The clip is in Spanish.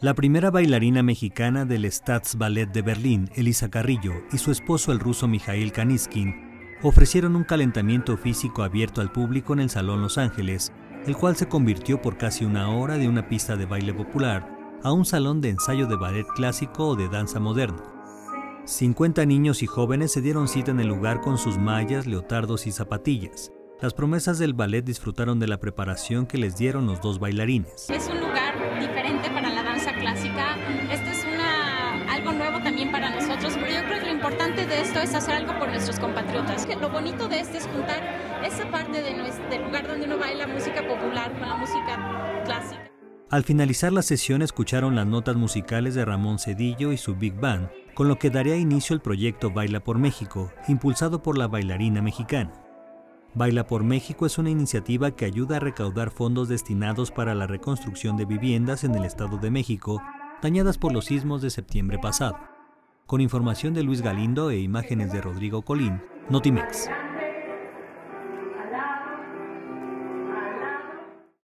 La primera bailarina mexicana del Staatsballet de Berlín, Elisa Carrillo, y su esposo el ruso Mikhail Kaniskin, ofrecieron un calentamiento físico abierto al público en el Salón Los Ángeles, el cual se convirtió por casi una hora de una pista de baile popular a un salón de ensayo de ballet clásico o de danza moderna. 50 niños y jóvenes se dieron cita en el lugar con sus mallas, leotardos y zapatillas. Las promesas del ballet disfrutaron de la preparación que les dieron los dos bailarines. Es un lugar diferente para la danza. Esto es una, algo nuevo también para nosotros, pero yo creo que lo importante de esto es hacer algo por nuestros compatriotas. Lo bonito de esto es juntar esa parte de nuestro, del lugar donde uno baila música popular con la música clásica. Al finalizar la sesión escucharon las notas musicales de Ramón Cedillo y su Big Band, con lo que daría inicio el proyecto Baila por México, impulsado por la bailarina mexicana. Baila por México es una iniciativa que ayuda a recaudar fondos destinados para la reconstrucción de viviendas en el Estado de México dañadas por los sismos de septiembre pasado. Con información de Luis Galindo e imágenes de Rodrigo Colín, Notimex.